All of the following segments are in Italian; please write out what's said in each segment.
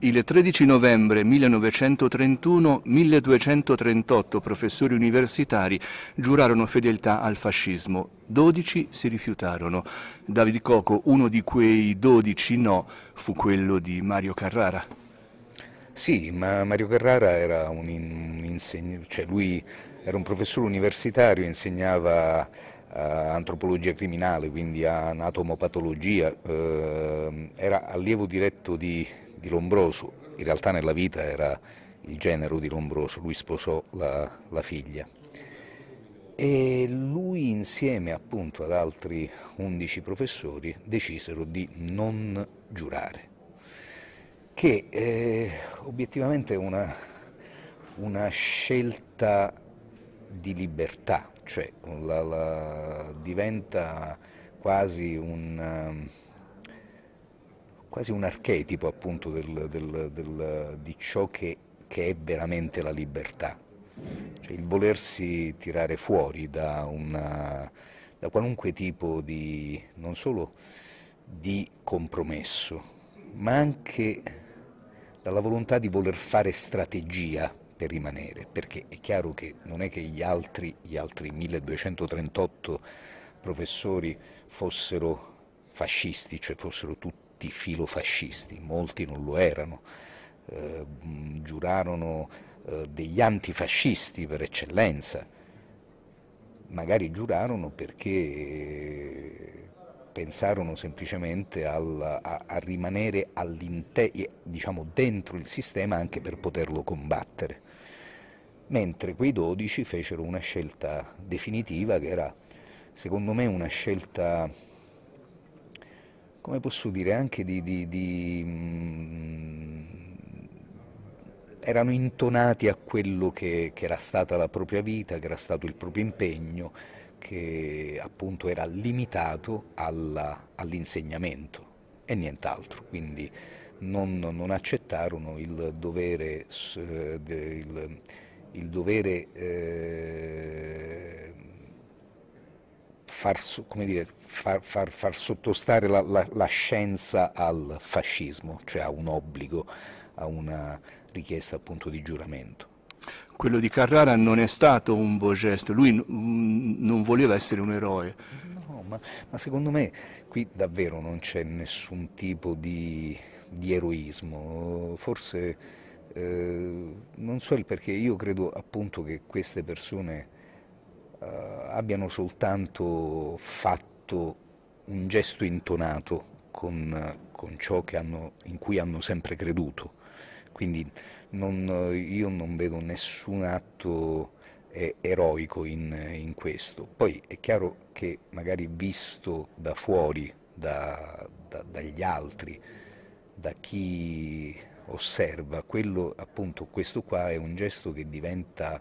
Il 13 novembre 1931 1238 professori universitari giurarono fedeltà al fascismo, 12 si rifiutarono. Davide Coco, uno di quei 12 no, fu quello di Mario Carrara. Sì, ma Mario Carrara era un, un cioè lui era un professore universitario, insegnava uh, antropologia criminale, quindi anatomopatologia, uh, era allievo diretto di di Lombroso, in realtà nella vita era il genero di Lombroso, lui sposò la, la figlia. E lui insieme appunto ad altri 11 professori decisero di non giurare, che eh, obiettivamente è una, una, scelta di libertà, cioè la, la, diventa quasi un quasi un archetipo appunto del, del, del, di ciò che, che, è veramente la libertà, cioè il volersi tirare fuori da, una, da qualunque tipo di, non solo di compromesso, ma anche dalla volontà di voler fare strategia per rimanere, perché è chiaro che non è che gli altri, gli altri 1238 professori fossero fascisti, cioè fossero tutti tutti filofascisti, molti non lo erano, eh, giurarono eh, degli antifascisti per eccellenza, magari giurarono perché pensarono semplicemente al, a, a, rimanere diciamo, dentro il sistema anche per poterlo combattere, mentre quei dodici fecero una scelta definitiva che era secondo me una scelta come posso dire, anche di, di, di mh, mm, erano intonati a quello che, che, era stata la propria vita, che era stato il proprio impegno, che appunto era limitato all'insegnamento e nient'altro. Quindi non, non, accettarono il dovere, il, il dovere eh, far, dire, far, far, far sottostare la, la, la, scienza al fascismo, cioè a un obbligo, a una richiesta appunto di giuramento. Quello di Carrara non è stato un buon gesto, lui non voleva essere un eroe. No, ma, ma secondo me qui davvero non c'è nessun tipo di, di eroismo, forse eh, non so il perché, io credo appunto che queste persone eh, abbiano soltanto fatto un gesto intonato con, con ciò hanno, in cui hanno sempre creduto. Quindi non, io non vedo nessun atto eh, eroico in, in, questo. Poi è chiaro che magari visto da fuori, da, da, dagli altri, da chi osserva, quello, appunto, questo qua è un gesto che diventa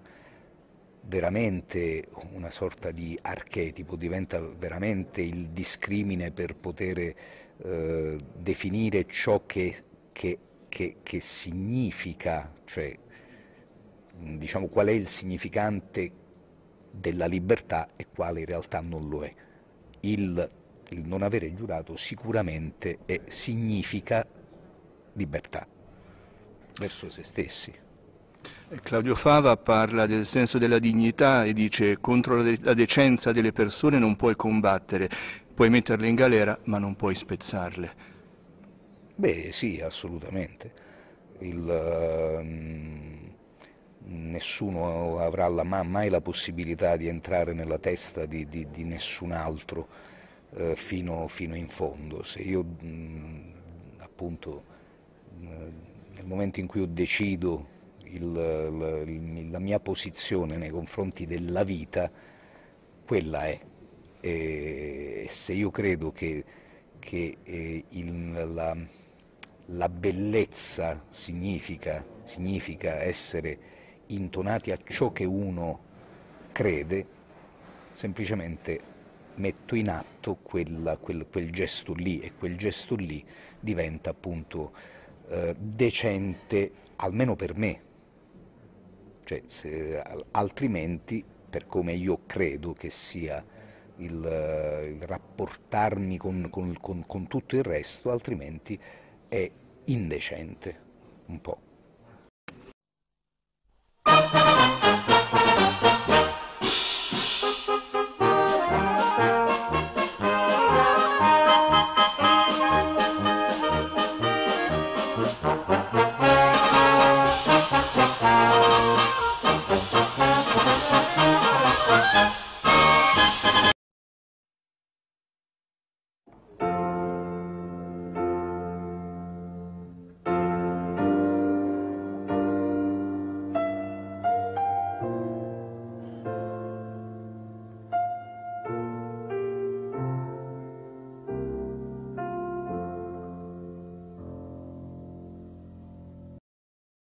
veramente una sorta di archetipo, diventa veramente il discrimine per poter eh, definire ciò che, che, che, che, significa, cioè diciamo qual è il significante della libertà e quale in realtà non lo è. Il, il non avere giurato sicuramente è, significa libertà verso se stessi. Claudio Fava parla del senso della dignità e dice contro la decenza delle persone non puoi combattere, puoi metterle in galera ma non puoi spezzarle. Beh sì, assolutamente. Il, uh, nessuno avrà la, mai la possibilità di entrare nella testa di, di, di nessun altro uh, fino, fino, in fondo. Se io mh, appunto mh, nel momento in cui io decido il, la mia posizione nei confronti della vita, quella è. E se io credo che, che eh, il, la, la, bellezza significa, significa essere intonati a ciò che uno crede, semplicemente metto in atto quella, quel, quel, gesto lì e quel gesto lì diventa appunto eh, decente, almeno per me, cioè, se, altrimenti, per come io credo che sia il, il rapportarmi con, con, con, con tutto il resto, altrimenti è indecente. un po'.